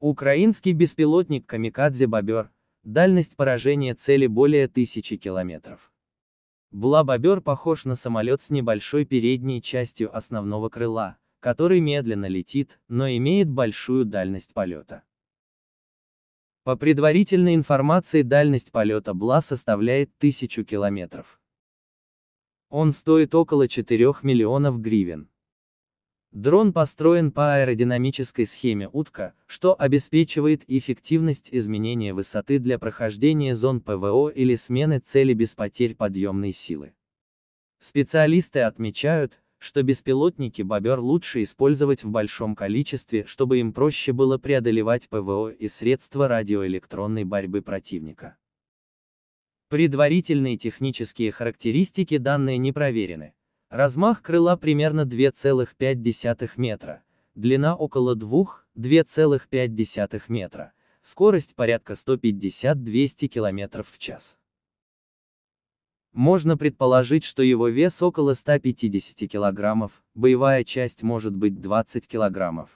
Украинский беспилотник «Камикадзе Бобер», дальность поражения цели более тысячи километров. Бла-бобер похож на самолет с небольшой передней частью основного крыла, который медленно летит, но имеет большую дальность полета. По предварительной информации дальность полета БЛА составляет 1000 километров. Он стоит около 4 миллионов гривен. Дрон построен по аэродинамической схеме утка, что обеспечивает эффективность изменения высоты для прохождения зон ПВО или смены цели без потерь подъемной силы. Специалисты отмечают, что беспилотники «Бобер» лучше использовать в большом количестве, чтобы им проще было преодолевать ПВО и средства радиоэлектронной борьбы противника. Предварительные технические характеристики данные не проверены. Размах крыла примерно 2,5 метра, длина около 2,5 метра, скорость порядка 150-200 км в час. Можно предположить, что его вес около 150 кг, боевая часть может быть 20 кг.